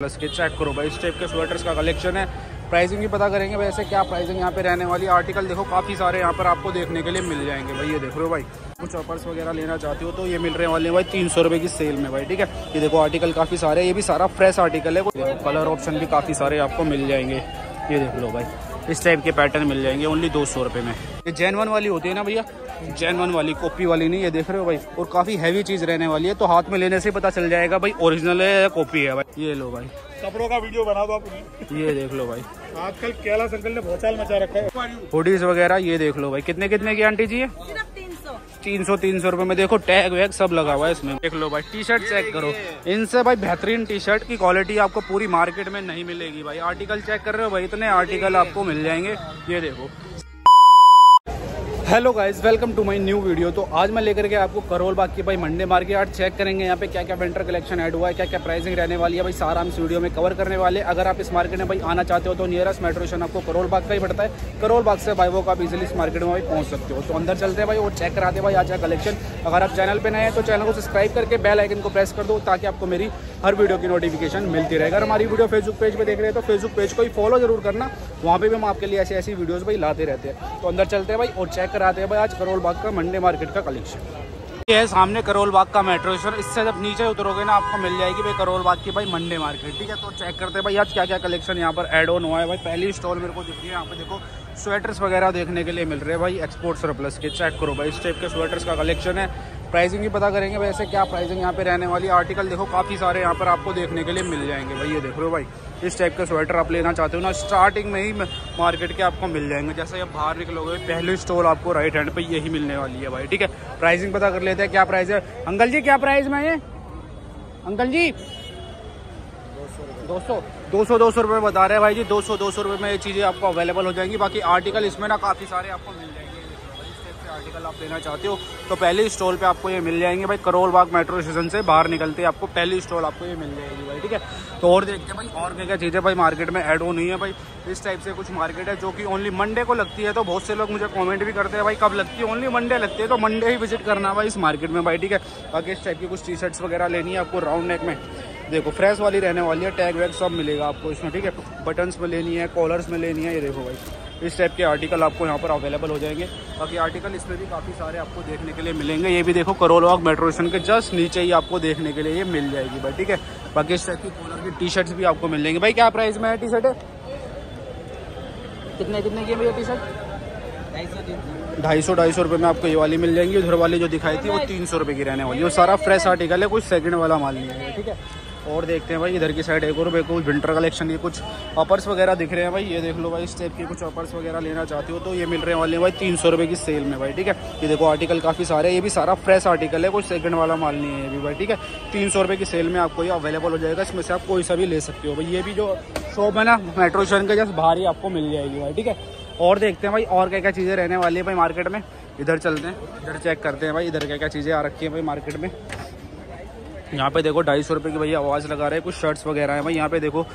Plus के check करो भाई। इस टाइप के स्वेटर्स का कलेक्शन है। प्राइसिंग भी पता करेंगे वैसे क्या प्राइसिंग यहाँ पे रहने वाली आर्टिकल देखो, काफ़ी सारे यहाँ पर आपको देखने के लिए मिल जाएँगे भाई। ये देख रहे हो भाई। कुछ ऑफर्स वगैरह लेना चाहते हो तो ये मिल रहे वाले भाई तीन सौ रुपये की सेल में भाई, ठीक है? ये देखो आर्टिकल काफ़ी सारे ये भी सारा फ्रेश आर्टिकल है। कलर ऑप्शन भी काफ़ी सारे आपको मिल जाएँगे। ये देख लो भाई। इस टाइप के पैटर्न मिल जाएँगे ओनली दो सौ रुपये में। ये जैन वन वाली होती है ना भैया? जैन वन वाली कॉपी वाली नहीं ये देख रहे हो भाई? और काफ़ी हैवी चीज़ रहने वाली है तो हाथ में लेने से पता चल जाएगा भाई ओरिजिनल है या कॉपी है भाई। ये लो भाई। कपड़ों का वीडियो बना दो आप ये देख लो भाई। आजकल कैलाश अंकल ने बहुत चाल मचा रखा है। हुडीज वगैरह ये देख लो भाई। कितने कितने की आंटी जी है? तीन सौ तीन सौ रुपये में देखो टैग वैग सब लगा हुआ है इसमें। देख लो भाई टी शर्ट चेक करो। इनसे भाई बेहतरीन टी शर्ट की क्वालिटी आपको पूरी मार्केट में नहीं मिलेगी भाई। आर्टिकल चेक कर रहे हो भाई इतने आर्टिकल आपको मिल जाएँगे। ये देखो। Hello guys, welcome to my new video. तो आज मैं लेकर के आपको करोल बाग की भाई मंडे मार्केट आज चेक करेंगे यहाँ पे क्या क्या विंटर कलेक्शन ऐड हुआ है क्या क्या प्राइसिंग रहने वाली है, भाई सारा हम इस वीडियो में कवर करने वाले अगर आप इस मार्केट में भाई आना चाहते हो तो नियरेस्ट मेट्रो स्टेशन आपको करोल बाग का ही पड़ता है। करोल बाग से भाई वो आप इजिली इस मार्केट में भाई पहुँच सकते हो। तो अंदर चलते हैं भाई और चेक कराते हैं भाई आज का कलेक्शन अगर आप चैनल पर नए हैं तो चैनल को सब्सक्राइब करके बेल आइकन को प्रेस कर दो ताकि आपको मेरी हर वीडियो की नोटिफिकेशन मिलती रहेगा अगर हमारी वीडियो फेसबुक पेज पर देख रहे हैं तो फेसबुक पेज को ही फॉलो ज़रूर करना। वहाँ पर भी हम आपके लिए ऐसी ऐसी वीडियोज़ भाई लाते रहते हैं। तो अंदर चलते हैं भाई और चेक कराते हैं भाई, आज करोल बाग का मंडे मार्केट का कलेक्शन ये है सामने करोल बाग का मेट्रो स्टेशन इससे जब नीचे उतरोगे ना, आपको मिल जाएगी भाई करोल बाग की भाई मंडे मार्केट ठीक है? तो चेक करते हैं भाई, आज क्या क्या कलेक्शन यहाँ पर एड ऑन हुआ है भाई। पहली स्टॉल मेरे को दिख रही है, यहाँ पे देखो स्वेटर्स वगैरह देखने के लिए मिल रहे हैं भाई एक्सपोर्ट सरप्लस के। चेक करो भाई, इस टाइप के स्वेटर्स का कलेक्शन है। प्राइसिंग भी पता करेंगे वैसे क्या प्राइसिंग यहाँ पे रहने वाली। आर्टिकल देखो, काफ़ी सारे यहाँ पर आपको देखने के लिए मिल जाएँगे। भाई ये देख रहे हो भाई, इस टाइप के स्वेटर आप लेना चाहते हो ना स्टार्टिंग में ही मार्केट के आपको मिल जाएँगे। जैसे आप बाहर निकलोगे, पहले स्टॉल आपको राइट हैंड पर यही मिलने वाली है भाई, ठीक है? प्राइसिंग पता कर लेते हैं क्या प्राइस है। अंकल जी, क्या प्राइस में ये? अंकल जी? दो सौ। दो सौ दो सौ रुपये बता रहे हैं भाई जी, दो सौ दो सौ रुपये में ये चीज़ें आपको अवेलेबल हो जाएँगी। बाकी आर्टिकल इसमें ना काफ़ी सारे आपको मिल जाएँगे। आर्टिकल आप लेना चाहते हो तो पहले स्टॉल पे आपको ये मिल जाएँगे भाई। करोल बाग मेट्रो स्टेशन से बाहर निकलते आपको पहली स्टॉल आपको ये मिल जाएगी भाई, ठीक है? तो और देखते हैं भाई, और क्या क्या चीज़ें भाई मार्केट में ऐड होनी है भाई। इस टाइप से कुछ मार्केट है जो कि ओनली मंडे को लगती है तो बहुत से लोग मुझे कमेंट भी करते हैं, भाई कब लगती है? ओनली मंडे लगती है तो मंडे ही विज़िट करना भाई इस मार्केट में भाई, ठीक है? बाकी इस टाइप की कुछ टी शर्ट्स वगैरह लेनी है आपको राउंड नेक में। देखो फ्रेश वाली रहने वाली है टैग वैग सब मिलेगा आपको इसमें, ठीक है? बटन्स में लेनी है कॉलर्स में लेनी है, ये देखो भाई। इस टाइप के आर्टिकल आपको यहाँ पर अवेलेबल हो जाएँगे। बाकी आर्टिकल इसमें भी काफ़ी सारे आपको देखने के लिए मिलेंगे। ये भी देखो करोल वाक मेट्रो स्टेशन के जस्ट नीचे ही आपको देखने के लिए ये मिल जाएगी भाई, ठीक है? बाकी इस टाइप की कॉलर की टी शर्ट्स भी आपको मिल जाएँगे। भाई, क्या प्राइस में है टी शर्ट कितने कितने की है भैया टी शर्ट ढाई सौ ढाई सौ रुपये में आपको ये वाली मिल जाएँगी। उधर वाली जो दिखाई थी, वो तीन सौ रुपये की रहने वाली वो सारा फ्रेश आर्टिकल है, कुछ सेकंड वाला माल नहीं है, ठीक है? और देखते हैं भाई, इधर की साइड एक और भाई कुछ विंटर कलेक्शन ये कुछ ऑफर्स वगैरह दिख रहे हैं भाई। ये देख लो भाई, इस टाइप के कुछ ऑफर्स वगैरह लेना चाहते हो तो ये मिल रहे हैं वाले भाई तीन सौ रुपये की सेल में भाई, ठीक है? ये देखो आर्टिकल काफ़ी सारे ये भी सारा फ्रेश आर्टिकल है कुछ सेकंड वाला माल नहीं है ये भी भाई, ठीक है? तीन सौ रुपये की सेल में आपको ये अवेलेबल हो जाएगा, इसमें से आप कोई सा भी ले सकते हो भाई। ये भी जो शॉप है ना मेट्रो स्टेशन के जस्ट बाहर ही आपको मिल जाएगी भाई, ठीक है? और देखते हैं भाई, और क्या क्या चीज़ें रहने वाली है भाई मार्केट में। इधर चलते हैं, इधर चेक करते हैं भाई, इधर क्या क्या चीज़ें आ रखी है भाई मार्केट में। यहाँ पे देखो ढाई सौ रुपये की भैया आवाज़ लगा रहे हैं, कुछ शर्ट्स वगैरह हैं भाई। यहाँ पे देखो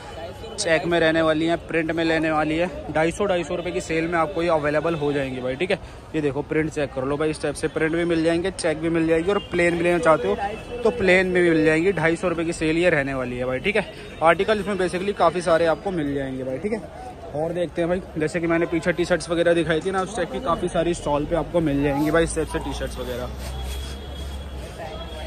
चेक में रहने वाली हैं प्रिंट में लेने वाली है। ढाई सौ ढाई सौ रुपये की सेल में आपको ये अवेलेबल हो जाएँगी भाई, ठीक है? ये देखो प्रिंट चेक कर लो भाई, इस टाइप से प्रिंट भी मिल जाएँगे चेक भी मिल जाएगी और प्लेन भी लेना चाहते हो तो प्लेन में भी मिल जाएँगी। ढाई सौ रुपये की सेल ये रहने वाली है भाई, ठीक है? आर्टिकल इसमें बेसिकली काफ़ी सारे आपको मिल जाएँगे भाई, ठीक है? और देखते हैं भाई, जैसे कि मैंने पीछे टी शर्ट्स वगैरह दिखाई थी ना, उस टाइप की काफ़ी सारी स्टॉल पे आपको मिल जाएँगी भाई, इस टाइप से टी शर्ट्स वगैरह।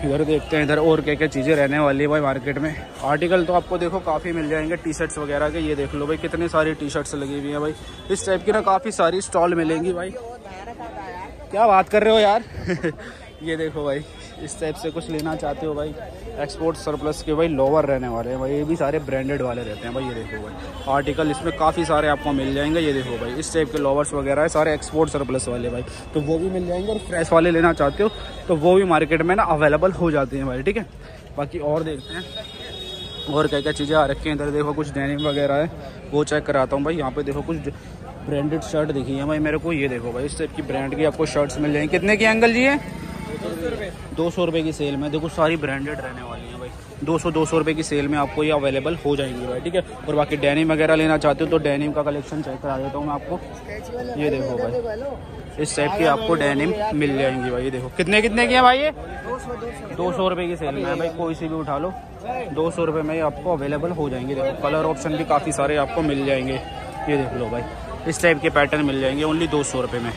इधर देखते हैं, इधर और क्या क्या चीज़ें रहने वाली है भाई मार्केट में। आर्टिकल तो आपको देखो काफ़ी मिल जाएँगे टी शर्ट्स वगैरह के, ये देख लो भाई, कितने सारी टी शर्ट्स लगी हुई हैं भाई। इस टाइप की ना काफ़ी सारी स्टॉल मिलेंगी भाई। क्या बात कर रहे हो यार? ये देखो भाई इस टाइप से कुछ लेना चाहते हो भाई? एक्सपोर्ट सरप्लस के भाई लोअर रहने वाले हैं भाई। ये भी सारे ब्रांडेड वाले रहते हैं भाई, ये देखो भाई। आर्टिकल इसमें काफ़ी सारे आपको मिल जाएँगे, ये देखो भाई। इस टाइप के लोवर्स वगैरह है, सारे एक्सपोर्ट सरप्लस वाले भाई। तो वो भी मिल जाएँगे और फ्रेश वाले लेना चाहते हो तो वो भी मार्केट में ना अवेलेबल हो जाते हैं भाई, ठीक है? बाकी और देखते हैं। और क्या क्या चीज़ें आ रखी हैं इधर, देखो कुछ डेनिम वगैरह है, वो चेक कराता हूँ भाई। यहाँ पे देखो कुछ ब्रांडेड शर्ट दिखी है भाई मेरे को, ये देखो भाई। इस टाइप की ब्रांड की आपको शर्ट्स मिल जाएँगी। कितने की एंगल जी है दो सौ रुपये की सेल में। देखो, सारी ब्रांडेड रहने वाली हैं भाई। दो सौ दो सौ रुपये की सेल में आपको ये अवेलेबल हो जाएँगी भाई, ठीक है? और बाकी डेनिम वगैरह लेना चाहते हो तो डेनिम का कलेक्शन चेक करा देता हूँ मैं आपको। ये देखो भाई, इस टाइप की आपको डेनिम मिल जाएँगी भाई, ये देखो। कितने कितने की है भाई ये? दो सौ रुपये की सेल में है भाई, कोई सी भी उठा लो। दो सौ रुपये में आपको अवेलेबल हो जाएँगे। देखो कलर ऑप्शन भी काफ़ी सारे आपको मिल जाएँगे। ये देख लो भाई, इस टाइप के पैटर्न मिल जाएँगे ओनली दो सौ रुपये में।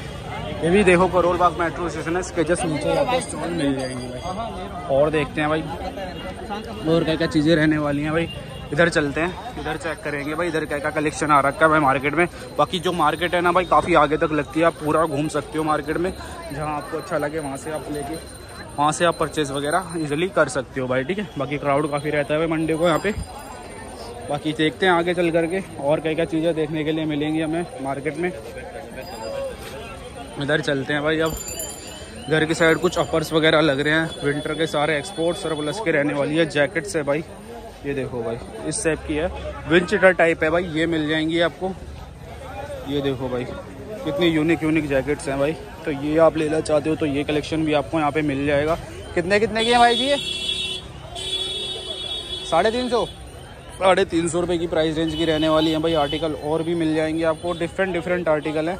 ये भी देखो करोल बाग मेट्रो स्टेशन है, इसके जस्ट नीचे आपको स्टॉल मिल जाएँगे भाई। और देखते हैं भाई, और क्या क्या चीज़ें रहने वाली हैं भाई। इधर चलते हैं, इधर चेक करेंगे भाई, इधर क्या क्या कलेक्शन आ रखा है भाई मार्केट में। बाकी जो मार्केट है ना भाई, काफ़ी आगे तक लगती है, आप पूरा घूम सकते हो मार्केट में, जहाँ आपको अच्छा लगे, वहाँ से आप लेके, वहाँ से आप परचेज़ वगैरह इजीली कर सकते हो भाई, ठीक है? बाकी क्राउड काफ़ी रहता है भाई मंडे को यहाँ पे। बाकी देखते हैं आगे चल करके, और क्या क्या चीज़ें देखने के लिए मिलेंगी हमें मार्केट में। इधर चलते हैं भाई, अब घर की साइड कुछ अपर्स वगैरह लग रहे हैं। विंटर के सारे एक्सपोर्ट सरप्लस के रहने वाली है जैकेट्स है भाई। ये देखो भाई, इस टाइप की है। विंचटर टाइप है भाई, ये मिल जाएँगी आपको। ये देखो भाई, कितनी यूनिक यूनिक जैकेट्स हैं भाई। तो ये आप लेना चाहते हो तो ये कलेक्शन भी आपको यहाँ पे मिल जाएगा। कितने कितने की है भाई जी ये? साढ़े तीन सौ? साढ़े तीन सौ रुपये की प्राइस रेंज की रहने वाली है भाई। आर्टिकल और भी मिल जाएँगे आपको। डिफरेंट डिफरेंट आर्टिकल हैं।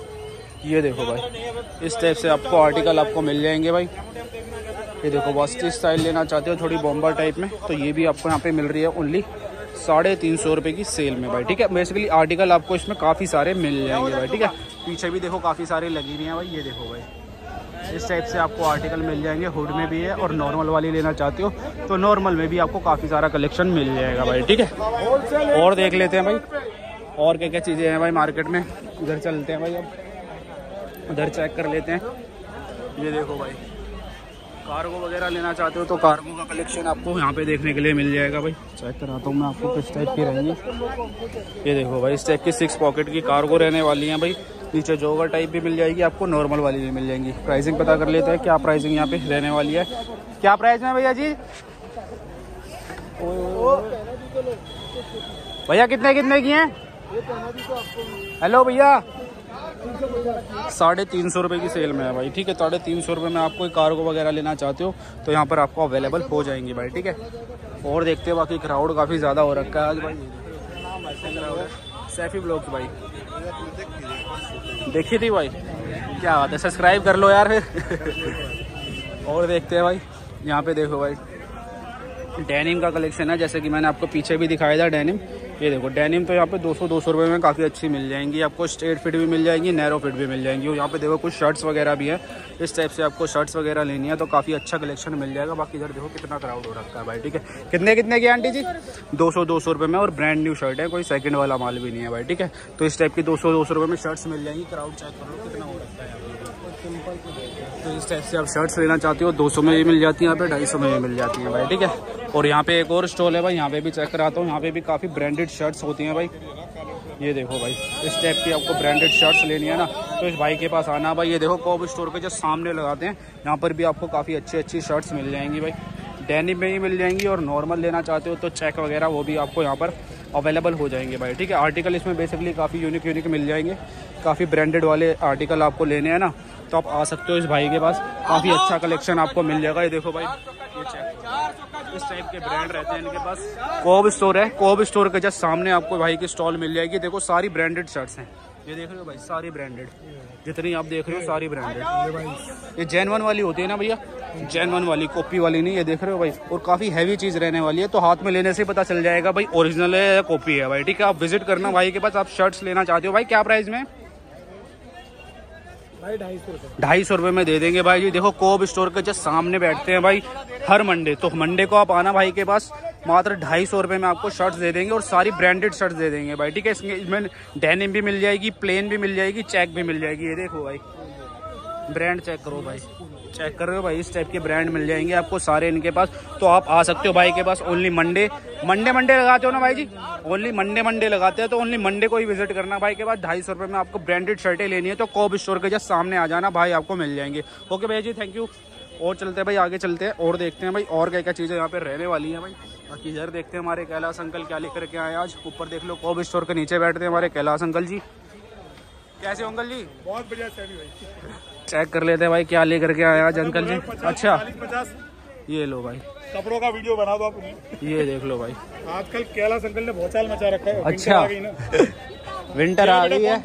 ये देखो भाई, इस टाइप से आपको आर्टिकल आपको मिल जाएँगे भाई। ये देखो वास्टी स्टाइल लेना चाहते हो, थोड़ी बॉम्बर टाइप में तो ये भी आपको यहाँ पे मिल रही है ओनली साढ़े तीन सौ रुपये की सेल में भाई, ठीक है? बेसिकली आर्टिकल आपको इसमें काफ़ी सारे मिल जाएँगे भाई, ठीक है? पीछे भी देखो, काफ़ी सारे लगी हुई हैं भाई, ये देखो भाई। इस टाइप से आपको आर्टिकल मिल जाएँगे हुड में भी है और नॉर्मल वाली लेना चाहते हो तो नॉर्मल में भी आपको काफ़ी सारा कलेक्शन मिल जाएगा भाई, ठीक है? और देख लेते हैं भाई, और क्या क्या चीज़ें हैं भाई मार्केट में, इधर चलते हैं भाई अब। उधर चेक कर लेते हैं। ये देखो भाई कार्गो वगैरह लेना चाहते हो तो कार्गो का कलेक्शन आपको यहाँ पे देखने के लिए मिल जाएगा भाई। चेक कराता हूँ मैं आपको किस टाइप की रहेंगी। ये देखो भाई, इस टाइप की सिक्स पॉकेट की कार्गो रहने वाली हैं भाई। नीचे जोगर टाइप भी मिल जाएगी, आपको नॉर्मल वाली भी मिल जाएँगी। प्राइसिंग पता कर लेते हैं क्या प्राइसिंग यहाँ पे रहने वाली है। क्या प्राइस में भैया जी? भैया, कितने कितने की हैं? हेलो भैया। साढ़े तीन सौ रुपये की सेल में है भाई, ठीक है? साढ़े तीन सौ रुपये में आप कोई कार्गो वगैरह लेना चाहते हो तो यहाँ पर आपको अवेलेबल हो जाएँगी भाई, ठीक है? और देखते हैं बाकी क्राउड काफ़ी ज़्यादा हो रखा है आज भाई। सैफी ब्लॉग भाई। देखी थी भाई? क्या बात है सब्सक्राइब कर लो यार फिर। और देखते हैं भाई, यहाँ पे देखो भाई। डेनिम का कलेक्शन है, जैसे कि मैंने आपको पीछे भी दिखाया था डेनिम ये देखो डेनिम तो यहाँ पे 200 200 रुपए में काफ़ी अच्छी मिल जाएँगी। आपको स्ट्रेट फिट भी मिल जाएँगी नैरो फिट भी मिल जाएँगी। और यहाँ पे देखो, कुछ शर्ट्स वगैरह भी है। इस टाइप से आपको शर्ट्स वगैरह लेनी है तो काफ़ी अच्छा कलेक्शन मिल जाएगा। बाकी इधर देखो, कितना क्राउड हो रखा है भाई, ठीक है? कितने कितने की आंटी जी? दो सौ दो सौ रुपये में, और ब्रांड न्यू शर्ट है, कोई सेकंड वाला माल भी नहीं है भाई, ठीक है? तो इस टाइप की दो सौ दो सौ रुपये में शर्ट्स मिल जाएँगी। क्राउड चेक कर लो कितना हो रखा है तो इस टाइप से आप शर्ट्स लेना चाहते हो 200 में भी मिल जाती है, यहाँ पे ढाई सौ में भी मिल जाती है भाई, ठीक है? और यहाँ पे एक और स्टॉल है भाई, यहाँ पे भी चेक कराता हूँ। यहाँ पे भी काफ़ी ब्रांडेड शर्ट्स होती हैं भाई। ये देखो भाई, इस टाइप की आपको ब्रांडेड शर्ट्स लेनी है ना। तो इस भाई के पास आना भाई, ये देखो कॉब स्टोर के जो सामने लगाते हैं। यहाँ पर भी आपको काफ़ी अच्छी अच्छी शर्ट्स मिल जाएँगी भाई। डेनिम में ही मिल जाएँगी और नॉर्मल लेना चाहते हो तो चेक वगैरह वो भी आपको यहाँ पर अवेलेबल हो जाएँगे भाई, ठीक है? आर्टिकल इसमें बेसिकली काफ़ी यूनिक यूनिक मिल जाएँगे। काफ़ी ब्रांडेड वाले आर्टिकल आपको लेने हैं ना। तो आप आ सकते हो इस भाई के पास। काफ़ी अच्छा कलेक्शन आपको मिल जाएगा, ये देखो भाई। इस टाइप के ब्रांड रहते हैं, इनके पास कोब स्टोर है। कोब स्टोर के जस्ट सामने आपको भाई की स्टॉल मिल जाएगी। देखो, सारी ब्रांडेड शर्ट्स हैं। ये देख रहे हो भाई, सारी ब्रांडेड जितनी आप देख रहे हो, सारी ब्रांडेड ये जैन वन वाली होती है ना भैया? जैन वन वाली कॉपी वाली नहीं, ये देख रहे हो भाई? और काफ़ी हैवी चीज़ रहने वाली है तो हाथ में लेने से पता चल जाएगा भाई ओरिजिनल है या कॉपी है भाई, ठीक है? आप विज़िट करना भाई के पास, आप शर्ट्स लेना चाहते हो, भाई, क्या प्राइस में? ढाई सौ रुपये में दे देंगे भाई जी। देखो, कोब स्टोर के जस्ट सामने बैठते हैं भाई, हर मंडे। तो मंडे को आप आना भाई के पास, मात्र ढाई सौ रुपये में आपको शर्ट्स दे देंगे और सारी ब्रांडेड शर्ट्स दे देंगे भाई। ठीक है, इसमें इसमें डेनिम भी मिल जाएगी प्लेन भी मिल जाएगी चेक भी मिल जाएगी। ये देखो भाई ब्रांड चेक करो भाई। चेक कर रहे हो भाई, इस टाइप के ब्रांड मिल जाएँगे आपको सारे इनके पास। तो आप आ सकते हो भाई के पास ओनली मंडे मंडे मंडे लगाते हो ना भाई जी? ओनली मंडे मंडे लगाते हैं तो ओनली मंडे को ही विज़िट करना भाई के पास। ढाई सौ रुपये में आपको ब्रांडेड शर्टें लेनी है तो कॉब स्टोर के जस्ट सामने आ जाना, भाई आपको मिल जाएँगे। ओके भैया जी थैंक यू और चलते हैं भाई, आगे चलते हैं, और देखते हैं भाई, और क्या क्या चीज़ें यहाँ पे रहने वाली हैं भाई। बाकी इधर देखते हैं हमारे कैलाश अंकल क्या लेकर के आए आज। ऊपर देख लो कॉब स्टोर के नीचे बैठते हैं हमारे कैलाश अंकल जी। कैसे अंकल जी? बहुत बढ़िया भाई। चेक कर लेते हैं भाई क्या लेकर के आए आज अंकल जी अच्छा। ये लो भाई। कपड़ों का वीडियो बना दो आप। ये देख लो भाई। आजकल कैलाश अंकल ने भौचाल मचा रखा है अच्छा। विंटर आ गई है।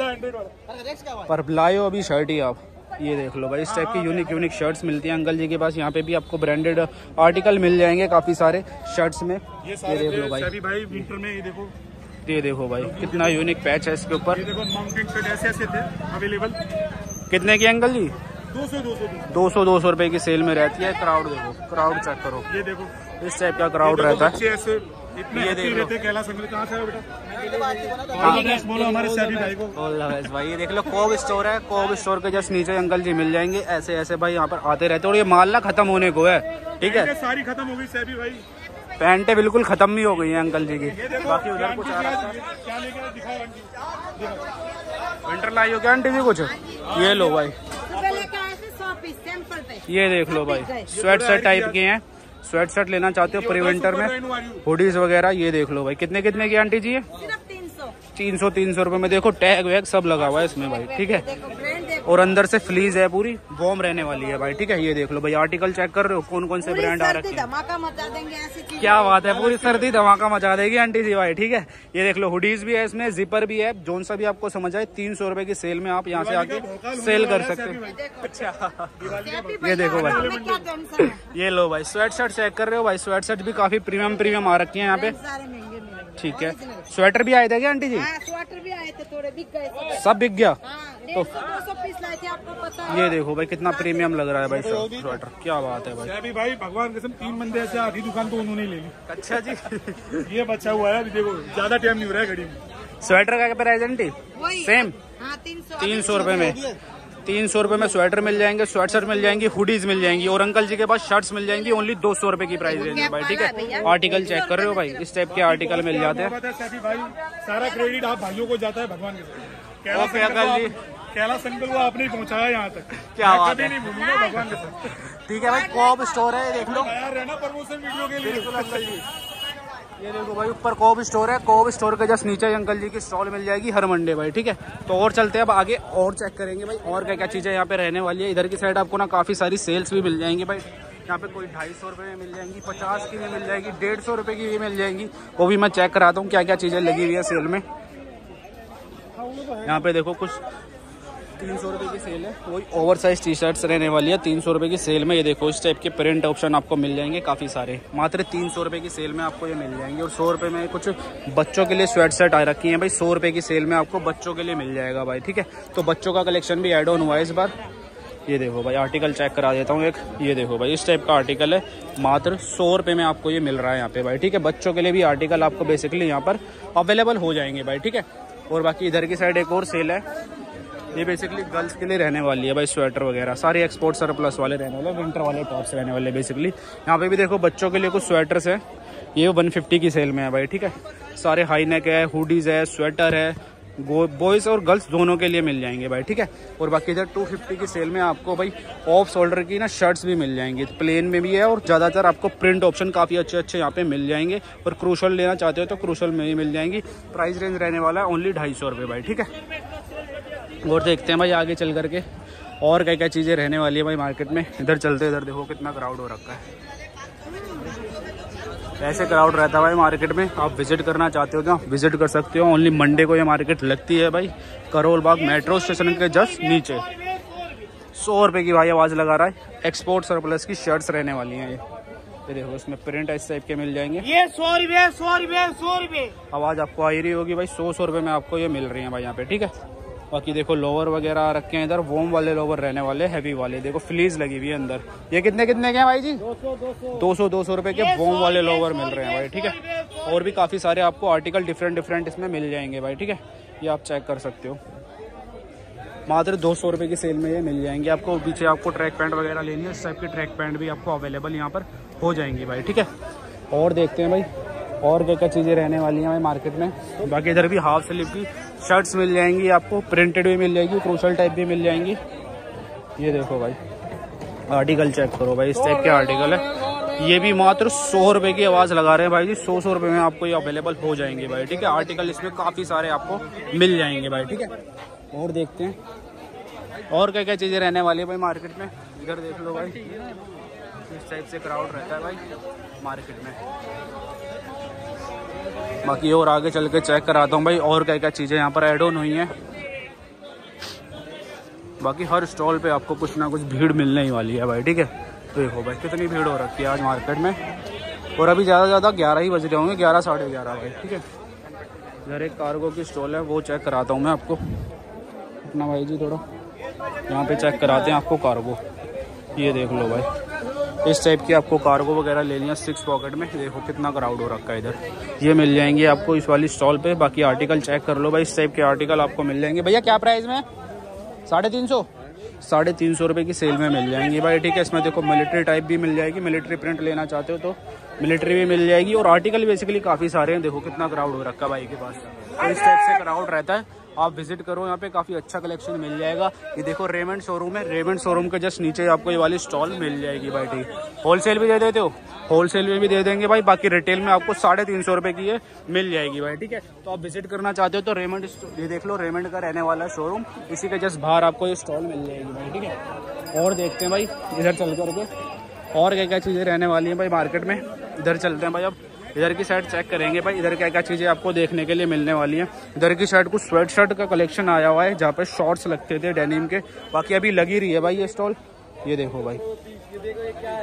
पर लाए अभी शर्ट ही आप। ये देख लो भाई इस टाइप की यूनिक यूनिक शर्ट्स मिलती हैं अंकल जी के पास। यहाँ पे भी आपको ब्रांडेड आर्टिकल मिल जाएँगे काफ़ी सारे शर्ट्स में। ये ये देख लो भाई। भाई विंटर में ये देखो। ये देखो भाई कितना यूनिक पैच है इसके ऊपर। ये देखो माउंटेन शर्ट ऐसे ऐसे थे अवेलेबल कितने की अंकल जी? दो सौ दो सौ रुपए की सेल में रहती है। क्राउड देखो क्राउड चेक करो। ये देखो। इस टाइप का क्राउड रहता है। इतने ये देख लो। कहाँ से बेटा? भाई ये देख लो कोब स्टोर है। कोब स्टोर के जस्ट नीचे अंकल जी मिल जाएँगे। ऐसे ऐसे भाई यहाँ पर आते रहते हैं। और ये माल ना खत्म होने को है। ठीक है? सारी खत्म हो गई सभी भाई। पैंटें बिल्कुल खत्म भी हो गई है अंकल जी की। बाकी उधर कुछ आ रहा आज विंटर लाई हो क्या आंटी जी कुछ? ये लो भाई। सुबह लेके आए थे सौ पीस सैंपल पे ये देख लो भाई स्वेट शर्ट टाइप के हैं। स्वेट शर्ट लेना चाहते हो प्री विंटर में। हुडीज वगैरह ये देख लो भाई। कितने कितने की आंटी जी ये? तीन सौ। तीन सौ रुपये रुपए में। देखो टैग वैग सब लगा हुआ है इसमें भाई ठीक है? और अंदर से फ्लीज है पूरी वॉर्म रहने वाली है भाई ठीक है? ये देख लो भाई आर्टिकल चेक कर रहे हो कौन कौन से ब्रांड आ रखे हैं। धमाका मचा देंगे ऐसी क्या बात है पूरी सर्दी धमाका मचा देगी आंटी जी भाई ठीक है? ये देख लो हुडीज भी है इसमें जिपर भी है जोन सा भी आपको समझ आए तीन सौ रुपए की सेल में आप यहाँ से आके सेल कर सकते हो। अच्छा। ये देखो भाई। हमें क्या टेंशन है? ये लो भाई स्वेट शर्ट चेक कर रहे हो भाई स्वेट शर्ट भी काफ़ी प्रीमियम प्रीमियम आ रखी है यहाँ पे। सारे महँगे मिलेंगे ठीक है। स्वेटर भी आए थे क्या आंटी जी? हाँ स्वेटर भी आए थे थोड़े बिक गए थे। सब बिक गया? हाँ डेढ़ सौ दो सौ पीस लाए थे आपको पता है। ये देखो भाई कितना प्रीमियम लग रहा है भाई स्वेटर क्या बात है भाई। अभी भाई भगवान कसम तीन बंदे ऐसे आधी दुकान तो उन्होंने ले ली। अच्छा जी। ये बच्चा हुआ है अभी देखो ज़्यादा टाइम नहीं हो रहा है घड़ी में। स्वेटर का क्या प्राइस आंटी सेम हाँ तीन सौ रुपए में। तीन सौ। रुपए में स्वेटर मिल जाएँगे स्वेट शर्ट मिल जाएँगी हुडीज मिल जाएँगी और अंकल जी के पास शर्ट्स मिल जाएँगी ओनली दो सौ रुपए की प्राइस रेंज में भाई ठीक है? आर्टिकल चेक कर रहे हो भाई इस टाइप के आर्टिकल मिल जाते हैं। पता है सभी भाई सारा क्रेडिट आप भाइयों को जाता है भगवान के साथ। ओके, अंकल जी। कैला संकल को आपने पहुँचाया यहाँ तक। क्या बात कभी है। नहीं भूलूँगा भगवान के साथ ठीक है भाई कॉब स्टोर है देख लो। रहना प्रमोशन वीडियो के लिए। अंकल जी। ये देखो भाई ऊपर कोब स्टोर है। कोब स्टोर के जस्ट नीचे अंकल जी की स्टॉल मिल जाएगी हर मंडे भाई ठीक है? तो और चलते हैं अब आगे और चेक करेंगे भाई और क्या क्या चीज़ें यहाँ पे रहने वाली है। इधर की साइड आपको ना काफ़ी सारी सेल्स भी मिल जाएँगी भाई। यहाँ पे कोई ढाई सौ रुपये में मिल जाएँगी पचास की भी मिल जाएगी डेढ़ सौ रुपये की भी मिल जाएँगी। वो भी मैं चेक कराता हूँ क्या क्या चीज़ें लगी हुई है सेल में। यहाँ पे देखो कुछ तीन सौ रुपये की सेल है। कोई ओवर साइज़ टी शर्ट्स रहने वाली है। तीन सौ रुपये की सेल में ये देखो, इस टाइप के प्रिंट ऑप्शन आपको मिल जाएँगे काफ़ी सारे। मात्र तीन सौ रुपये की सेल में आपको ये मिल जाएँगे। और सौ रुपये में कुछ बच्चों के लिए स्वेट शर्ट आ रखी है भाई। सौ रुपये की सेल में आपको बच्चों के लिए मिल जाएगा भाई, ठीक है? तो बच्चों का कलेक्शन भी एड ऑन हुआ है इस बार। ये देखो भाई आर्टिकल चेक करा देता हूँ एक। ये देखो भाई, इस टाइप का आर्टिकल है। मात्र सौ रुपये में आपको ये मिल रहा है यहाँ पे भाई, ठीक है? बच्चों के लिए भी आर्टिकल आपको बेसिकली यहाँ पर अवेलेबल हो जाएँगे भाई, ठीक है? और बाकी इधर की साइड एक और सेल है। ये बेसिकली गर्ल्स के लिए रहने वाली है भाई स्वेटर वगैरह। सारे एक्सपोर्ट सरप्लस वाले रहने वाले विंटर वाले टॉप्स रहने वाले बेसिकली यहाँ पे भी देखो, बच्चों के लिए कुछ स्वेटर्स है। ये 150 की सेल में है भाई, ठीक है? सारे हाई नेक है हुडीज है स्वेटर है। बॉयज़ और गर्ल्स दोनों के लिए मिल जाएँगे भाई, ठीक है? और बाकी इधर 250 की सेल में आपको भाई ऑफ़ शोल्डर की ना शर्ट्स भी मिल जाएँगी। तो प्लेन में भी है और ज़्यादातर आपको प्रिंट ऑप्शन काफ़ी अच्छे अच्छे यहाँ पे मिल जाएँगे। और क्रूशल लेना चाहते हो तो क्रूशल में ही मिल जाएँगी। प्राइस रेंज रहने वाला है ओनली ढाई सौ भाई, ठीक है? और देखते हैं भाई आगे चल करके। और क्या क्या चीज़ें रहने वाली है भाई मार्केट में। इधर चलते इधर देखो कितना क्राउड हो रखा है। ऐसे क्राउड रहता है भाई मार्केट में। आप विज़िट करना चाहते हो तो विज़िट कर सकते हो। ओनली मंडे को ये मार्केट लगती है भाई। करोल बाग मेट्रो स्टेशन के जस्ट नीचे। सौ रुपए की भाई आवाज़ लगा रहा है। एक्सपोर्ट सरप्लस की शर्ट्स रहने वाली हैं ये। ये देखो इसमें प्रिंट इस टाइप के मिल जाएँगे। ये सौ रुपये सौ रुपये सौ रुपये आवाज़ आपको आ रही होगी भाई। सौ सौ रुपये में आपको ये मिल रही है भाई यहाँ पे ठीक है? बाकी देखो लोवर वगैरह रखे हैं इधर वोम वाले लोवर रहने वाले हैवी वाले। देखो फ्लीज लगी हुई है अंदर। ये कितने कितने के हैं भाई जी? दो सौ दो सौ रुपए के वोम वाले लोवर मिल रहे हैं भाई ठीक है? और भी काफ़ी सारे आपको आर्टिकल डिफरेंट डिफरेंट इसमें मिल जाएँगे भाई ठीक है? ये आप चेक कर सकते हो। मात्र दो सौ रुपये की सेल में ये मिल जाएँगे आपको। पीछे आपको ट्रैक पैंट वगैरह लेनी है इस टाइप की ट्रैक पैंट भी आपको अवेलेबल यहाँ पर हो जाएँगी भाई ठीक है? और देखते हैं भाई और क्या क्या चीज़ें रहने वाली हैं भाई मार्केट में। बाकी इधर भी हाफ़ स्लीव की शर्ट्स मिल जाएँगी आपको प्रिंटेड भी मिल जाएगी क्रूशल टाइप भी मिल जाएँगी। ये देखो भाई आर्टिकल चेक करो भाई, इस टाइप के आर्टिकल है। ये भी मात्र सौ रुपए की आवाज़ लगा रहे हैं भाई जी, सौ सौ रुपए में आपको ये अवेलेबल हो जाएँगे भाई, ठीक है? आर्टिकल इसमें काफ़ी सारे आपको मिल जाएँगे भाई, ठीक है? और देखते हैं। और क्या क्या चीज़ें रहने वाली है भाई मार्केट में? इधर देख लो भाई। इस टाइप से क्राउड रहता है भाई मार्केट में। बाकी और आगे चल के चेक कराता हूँ भाई, और क्या क्या चीज़ें यहाँ पर ऐड ऑन हुई हैं। बाकी हर स्टॉल पे आपको कुछ ना कुछ भीड़ मिलने ही वाली है भाई, ठीक है? तो देखो भाई, कितनी भीड़ हो रखी है आज मार्केट में। और अभी ज़्यादा ज़्यादा ग्यारह ही बज रहे होंगे, ग्यारह साढ़े ग्यारह भाई ठीक है? इधर एक कार्गो की स्टॉल है, वो चेक कराता हूँ मैं आपको। अपना भाई जी थोड़ा यहाँ पे चेक कराते हैं आपको कार्गो ये देख लो भाई। इस टाइप की आपको कार्गो वगैरह ले लिया सिक्स पॉकेट में। देखो कितना क्राउड हो रखा है इधर। ये मिल जाएँगे आपको इस वाली स्टॉल पे। बाकी आर्टिकल चेक कर लो भाई। इस टाइप के आर्टिकल आपको मिल जाएँगे। भैया, क्या प्राइस में? साढ़े तीन सौ? साढ़े तीन सौ रुपये की सेल में मिल जाएँगी भाई। ठीक है, इसमें देखो मिलिट्री टाइप भी मिल जाएगी। मिलिट्री प्रिंट लेना चाहते हो तो मिलिट्री भी मिल जाएगी। और आर्टिकल बेसिकली काफ़ी सारे हैं। देखो कितना क्राउड हो रखा है भाई के पास। तो इस टाइप से क्राउड रहता है। आप विज़िट करो, यहाँ पे काफ़ी अच्छा कलेक्शन मिल जाएगा। ये देखो रेमंड शोरूम है। रेमंड शोरूम के जस्ट नीचे आपको ये वाली स्टॉल मिल जाएगी भाई ठीक। होलसेल भी दे देते हो? होलसेल में भी दे देंगे भाई। बाकी रिटेल में आपको साढ़े तीन सौ रुपये की ये मिल जाएगी भाई, ठीक है? तो आप विज़िट करना चाहते हो तो रेमंड ये देख लो रेमंड का रहने वाला शोरूम इसी के जस्ट बाहर आपको ये स्टॉल मिल जाएगी भाई, ठीक है? और देखते हैं भाई, इधर चल करके और क्या क्या चीज़ें रहने वाली हैं भाई मार्केट में? इधर चलते हैं भाई अब। इधर की साइड चेक करेंगे भाई, इधर क्या क्या चीज़ें आपको देखने के लिए मिलने वाली हैं। इधर की साइड कुछ स्वेट शर्ट का कलेक्शन आया हुआ है, जहाँ पे शॉर्ट्स लगते थे डेनिम के। बाकी अभी लगी रही है भाई ये स्टॉल ये देखो भाई।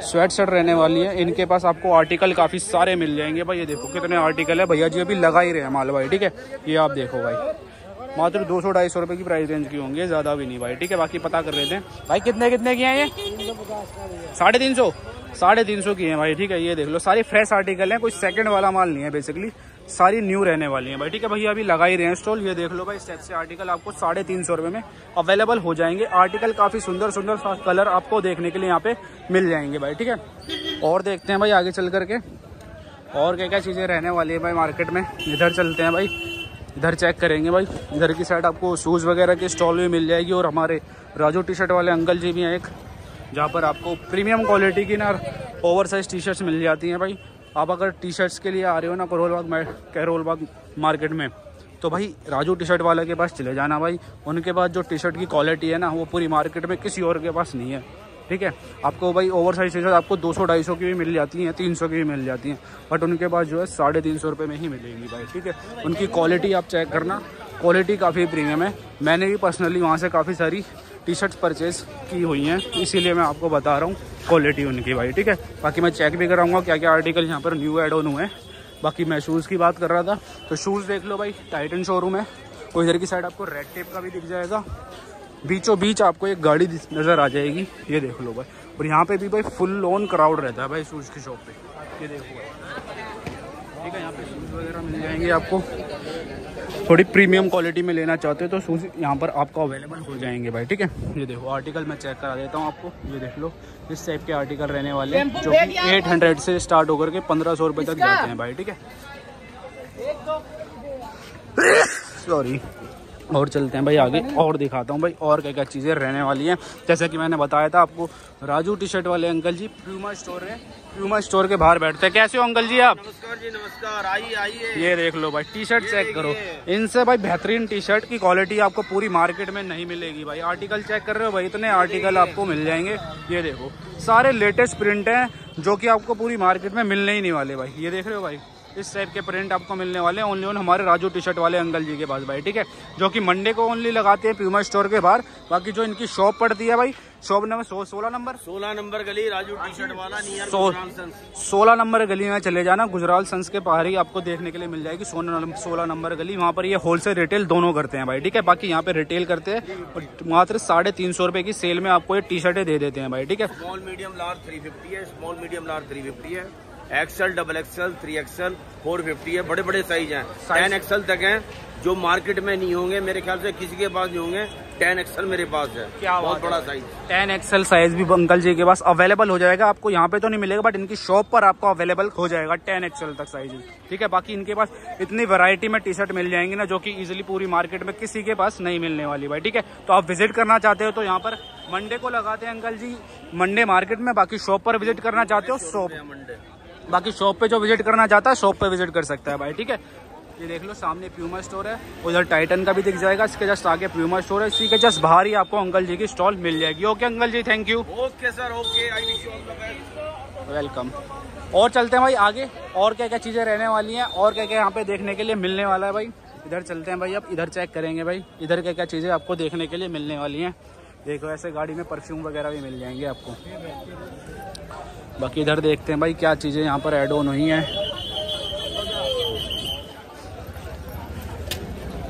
स्वेट शर्ट रहने वाली है। इनके पास आपको आर्टिकल काफ़ी सारे मिल जाएँगे भाई। ये देखो कितने आर्टिकल है। भैया जी अभी लगा ही रहे हैं माल भाई, ठीक है? ये आप देखो भाई। मात्र दो सौ ढाई सौ रुपये की प्राइस रेंज की होंगे, ज़्यादा भी नहीं भाई, ठीक है? बाकी पता कर लेते हैं। भाई कितने कितने की हैं ये? साढ़े तीन सौ। साढ़े तीन सौ की है भाई, ठीक है, ये देख लो, सारी फ्रेश आर्टिकल है, कोई सेकंड वाला माल नहीं है बेसिकली सारी न्यू रहने वाली है भाई, ठीक है भैया अभी लगा ही रहे हैं स्टॉल ये देख लो भाई स्टेप से आर्टिकल आपको साढ़े तीन सौ रुपये में अवेलेबल हो जाएँगे। आर्टिकल काफ़ी सुंदर सुंदर कलर आपको देखने के लिए यहाँ पे मिल जाएँगे भाई, ठीक है। और देखते हैं भाई आगे चल करके, और क्या क्या चीज़ें रहने वाली है भाई मार्केट में। इधर चलते हैं भाई, इधर चेक करेंगे भाई। इधर की साइड आपको शूज़ वगैरह की स्टॉल भी मिल जाएगी, और हमारे राजू टी शर्ट वाले अंकल जी भी हैं एक। जहाँ पर आपको प्रीमियम क्वालिटी की ना ओवर साइज़ टी शर्ट्स मिल जाती हैं भाई। आप अगर टी शर्ट्स के लिए आ रहे हो ना करोल बाग कैरोल बाग मार्केट में तो भाई राजू टी शर्ट वाले के पास चले जाना भाई। उनके पास जो टी शर्ट की क्वालिटी है ना, वो पूरी मार्केट में किसी और के पास नहीं है। ठीक है? आपको भाई ओवर साइज़ टी शर्ट आपको दो सौ, ढाई सौ की भी मिल जाती हैं, तीन सौ की भी मिल जाती हैं। बट उनके पास जो है साढ़े तीन सौ रुपये में ही मिलेगी भाई। ठीक है? उनकी क्वालिटी आप चेक करना। क्वालिटी काफ़ी प्रीमियम है। मैंने भी पर्सनली वहाँ से काफ़ी सारी टी शर्ट परचेज की हुई हैं, इसीलिए मैं आपको बता रहा हूँ क्वालिटी उनकी भाई, ठीक है? बाकी मैं चेक भी कराऊँगा क्या क्या आर्टिकल यहाँ पर न्यू एड ऑन हुए हैं। बाकी मैं शूज़ की बात कर रहा था तो शूज़ देख लो भाई टाइटन शोरूम है। और इधर की साइड आपको रेड टेप का भी दिख जाएगा। बीचों बीच आपको एक गाड़ी नज़र आ जाएगी, ये देख लो भाई। और यहाँ पे भी भाई फुल ऑन क्राउड रहता है भाई शूज़ की शॉप पे। ये देखो। ठीक है, यहाँ पे शूज़ वगैरह मिल जाएँगे आपको। थोड़ी प्रीमियम क्वालिटी में लेना चाहते हो तो शूज़ यहाँ पर आपको अवेलेबल हो जाएँगे भाई ठीक है? ये देखो आर्टिकल मैं चेक करा देता हूँ आपको ये देख लो इस टाइप के आर्टिकल रहने वाले हैं जो कि एट हंड्रेड से स्टार्ट होकर के पंद्रह सौ रुपये तक जाते हैं भाई ठीक है? सॉरी और चलते हैं भाई आगे और दिखाता हूँ भाई और क्या क्या चीज़ें रहने वाली हैं। जैसे कि मैंने बताया था आपको राजू टी शर्ट वाले अंकल जी प्यूमा स्टोर है। प्यूमा स्टोर के बाहर बैठते हैं। कैसे हो अंकल जी आप? नमस्कार जी नमस्कार। आइए आइए। ये देख लो भाई टी शर्ट चेक करो। इनसे भाई बेहतरीन टी शर्ट की क्वालिटी आपको पूरी मार्केट में नहीं मिलेगी भाई। आर्टिकल चेक कर रहे हो भाई इतने आर्टिकल आपको मिल जाएँगे। ये देखो सारे लेटेस्ट प्रिंट हैं जो कि आपको पूरी मार्केट में मिलने ही नहीं वाले भाई। ये देख रहे हो भाई इस टाइप के प्रिंट आपको मिलने वाले हैं। ओनली ओन हमारे राजू टी शर्ट वाले अंकल जी के पास भाई ठीक है? जो कि मंडे को ओनली लगाते हैं प्यूमा स्टोर के बाहर। बाकी जो इनकी शॉप पड़ती है भाई शॉप नंबर सो, सोलह नंबर सोलह नंबर गली राजू टी शर्ट वाला सो सोलह नंबर गली में चले जाना। गुजराल संस के बाहर ही आपको देखने के लिए मिल जाएगी सोलह नंबर गली। वहाँ पर ये होलसेल रिटेल दोनों करते हैं भाई ठीक है? बाकी यहाँ पे रिटेल करते हैं और मात्र साढ़े तीन सौ रुपए की सेल में आपको ये टी शर्टें दे देते हैं भाई ठीक है? Small medium large three fifty है। Small medium large three fifty है। XL double XL three XL four fifty है बड़े बड़े साइज़ हैं टेन एक्सएल तक हैं जो मार्केट में नहीं होंगे मेरे ख्याल से किसी के पास नहीं होंगे टेन एक्सएल मेरे पास है। क्या बहुत बड़ा साइज़ टेन एक्सएल साइज़ भी अंकल जी के पास अवेलेबल हो जाएगा आपको यहाँ पे तो नहीं मिलेगा बट इनकी शॉप पर आपको अवेलेबल हो जाएगा टेन एक्सएल तक साइज़ ठीक है बाकी इनके पास इतनी वैरायटी में टी शर्ट मिल जाएँगी ना जो कि इजिली पूरी मार्केट में किसी के पास नहीं मिलने वाली भाई। ठीक है तो आप विज़िट करना चाहते हो तो यहाँ पर मंडे को लगाते हैं अंकल जी। मंडे मार्केट में बाकी शॉप पर विज़िट करना चाहते हो शॉप मंडे बाकी शॉप पे जो विज़िट करना चाहता है शॉप पे विज़िट कर सकता है भाई ठीक है? ये देख लो सामने प्यूमा स्टोर है उधर टाइटन का भी दिख जाएगा इसके जस्ट आगे प्यूमा स्टोर है इसी के जस्ट बाहर ही आपको अंकल जी की स्टॉल मिल जाएगी। Okay uncle ji thank you okay sir okay I wish you all the best welcome और चलते हैं भाई आगे और क्या क्या चीज़ें रहने वाली हैं और क्या क्या यहाँ पे देखने के लिए मिलने वाला है भाई। इधर चलते हैं भाई अब इधर चेक करेंगे भाई इधर क्या क्या चीज़ें आपको देखने के लिए मिलने वाली हैं। देखो ऐसे गाड़ी में परफ्यूम वगैरह भी मिल जाएँगे आपको। बाकी इधर देखते हैं भाई क्या चीज़ें यहाँ पर एड ऑन हुई हैं।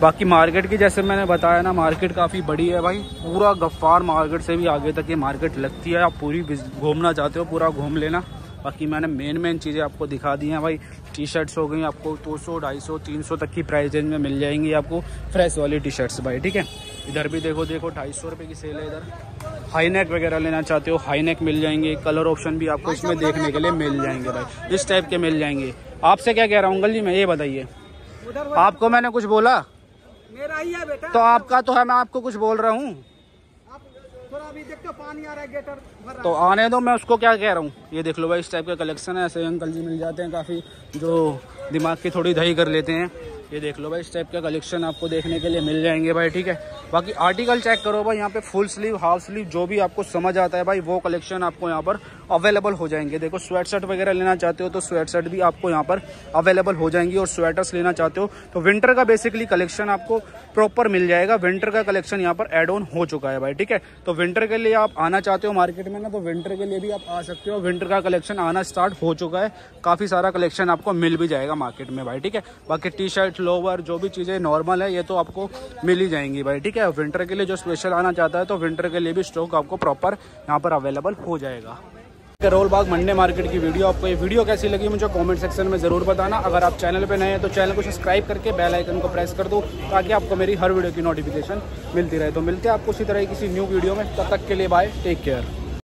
बाकी मार्केट की जैसे मैंने बताया ना मार्केट काफ़ी बड़ी है भाई। पूरा गफ्फार मार्केट से भी आगे तक ये मार्केट लगती है। आप पूरी घूमना चाहते हो, पूरा घूम लेना। बाकी मैंने मेन मेन चीज़ें आपको दिखा दी हैं भाई। टी शर्ट्स हो गई आपको दो सौ, ढाई सौ, तीन सौ तक की प्राइस रेंज में मिल जाएँगी आपको फ्रेश वाली टी शर्ट्स भाई, ठीक है? इधर भी देखो देखो, ढाई सौ की सेल है इधर। हाई नेक वगैरह लेना चाहते हो हाई नेक मिल जाएँगे। कलर ऑप्शन भी आपको इसमें देखने के लिए मिल जाएँगे भाई। इस टाइप के मिल जाएँगे। आपसे क्या कह रहा हूँ अंकल जी मैं ये बताइए। आपको मैंने कुछ बोला? मेरा ही है बेटा। तो आपका तो है मैं आपको कुछ बोल रहा हूँ। तो आने दो मैं उसको क्या कह रहा हूँ। ये देख लो भाई इस टाइप का कलेक्शन है ऐसे अंकल जी मिल जाते हैं काफ़ी जो दिमाग की थोड़ी दही कर लेते हैं। ये देख लो भाई, इस टाइप का कलेक्शन आपको देखने के लिए मिल जाएँगे भाई, ठीक है? बाकी आर्टिकल चेक करो भाई, यहाँ पे फुल स्लीव हाफ़ स्लीव जो भी आपको समझ आता है भाई, वो कलेक्शन आपको यहाँ पर अवेलेबल हो जाएँगे। देखो स्वेट शर्ट वगैरह लेना चाहते हो तो स्वेट शर्ट भी आपको यहाँ पर अवेलेबल हो जाएँगी और स्वेटर्स लेना चाहते हो तो विंटर का बेसिकली कलेक्शन आपको प्रॉपर मिल जाएगा। विंटर का कलेक्शन यहाँ पर एड ऑन हो चुका है भाई, ठीक है? तो विंटर के लिए आप आना चाहते हो मार्केट में ना तो विंटर के लिए भी आप आ सकते हो। विंटर का कलेक्शन आना स्टार्ट हो चुका है। काफ़ी सारा कलेक्शन आपको मिल भी जाएगा मार्केट में भाई, ठीक है? बाकी टी शर्ट लोवर जो भी चीज़ें नॉर्मल है, ये तो आपको मिल ही जाएँगी भाई, ठीक है? विंटर के लिए जो स्पेशल आना चाहता है तो विंटर के लिए भी स्टॉक आपको प्रॉपर यहाँ पर अवेलेबल हो जाएगा। करोल बाग मंडे मार्केट की वीडियो। आपको ये वीडियो कैसी लगी मुझे कमेंट सेक्शन में ज़रूर बताना। अगर आप चैनल पे नए हैं तो चैनल को सब्सक्राइब करके बेल आइकन को प्रेस कर दो, ताकि आपको मेरी हर वीडियो की नोटिफिकेशन मिलती रहे। तो मिलते हैं आपको उसी तरह किसी न्यू वीडियो में। तब तक के लिए बाय टेक केयर